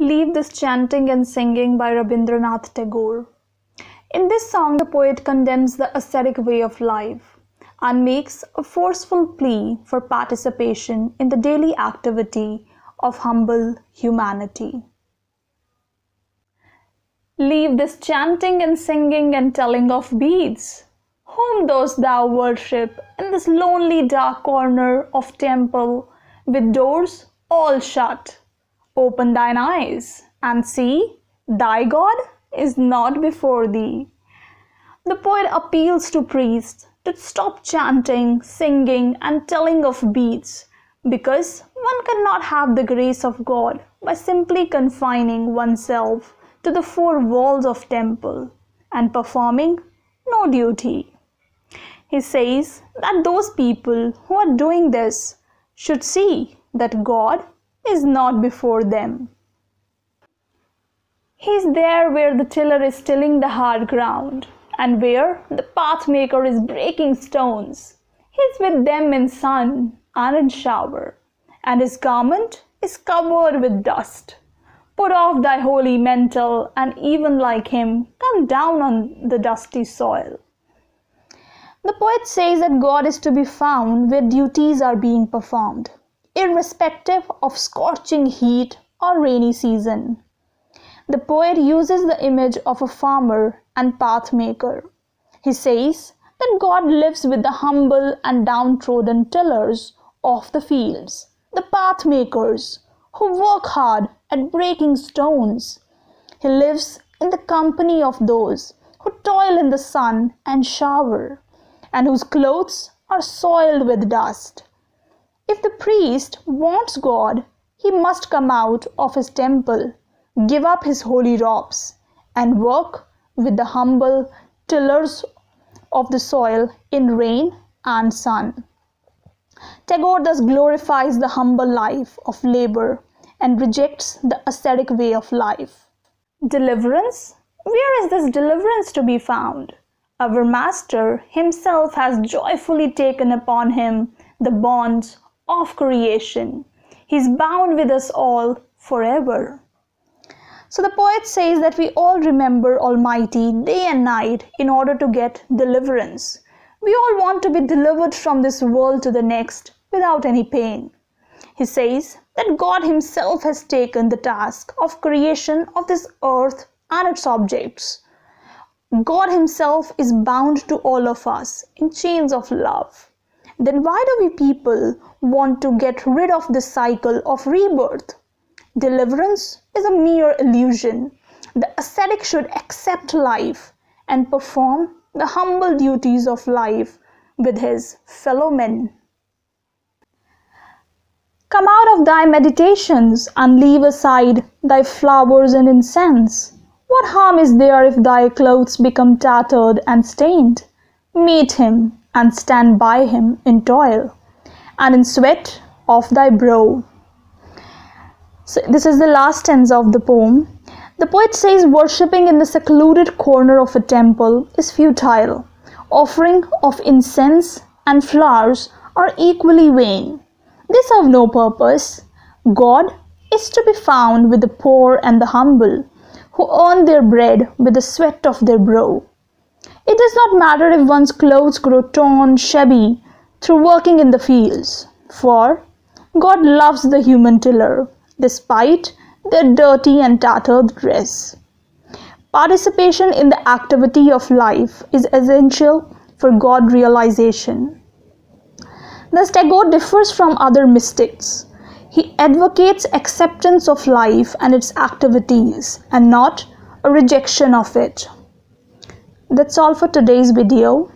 Leave this chanting and singing by Rabindranath Tagore. In this song, the poet condemns the ascetic way of life and makes a forceful plea for participation in the daily activity of humble humanity. Leave this chanting and singing and telling of beads. Whom dost thou worship in this lonely dark corner of temple with doors all shut? Open thine eyes and see, thy God is not before thee. The poet appeals to priests to stop chanting, singing, and telling of beads because one cannot have the grace of God by simply confining oneself to the four walls of temple and performing no duty. He says that those people who are doing this should see that God is not before them. He is there where the tiller is tilling the hard ground and where the pathmaker is breaking stones. He is with them in sun and in shower, and his garment is covered with dust. Put off thy holy mantle, and even like him, come down on the dusty soil. The poet says that God is to be found where duties are being performed irrespective of scorching heat or rainy season. The poet uses the image of a farmer and pathmaker. He says that God lives with the humble and downtrodden tillers of the fields, the pathmakers who work hard at breaking stones. He lives in the company of those who toil in the sun and shower, and whose clothes are soiled with dust. If the priest wants God, he must come out of his temple, give up his holy robes, and work with the humble tillers of the soil in rain and sun. Tagore thus glorifies the humble life of labor and rejects the ascetic way of life. Deliverance? Where is this deliverance to be found? Our Master himself has joyfully taken upon him the bonds of creation. He's bound with us all forever. So the poet says that we all remember Almighty day and night in order to get deliverance. We all want to be delivered from this world to the next without any pain. He says that God Himself has taken the task of creation of this earth and its objects. God Himself is bound to all of us in chains of love. Then why do we people want to get rid of this cycle of rebirth. Deliverance is a mere illusion. The ascetic should accept life and perform the humble duties of life with his fellow men. Come out of thy meditations and leave aside thy flowers and incense. What harm is there if thy clothes become tattered and stained? Meet him and stand by him in toil and in sweat of thy brow. So this is the last stanza of the poem. The poet says worshipping in the secluded corner of a temple is futile. Offering of incense and flowers are equally vain. They serve no purpose. God is to be found with the poor and the humble, who earn their bread with the sweat of their brow. It does not matter if one's clothes grow torn, shabby, through working in the fields. For God loves the human tiller despite their dirty and tattered dress. Participation in the activity of life is essential for God realization. Thus, Tagore differs from other mystics. He advocates acceptance of life and its activities and not a rejection of it. That's all for today's video.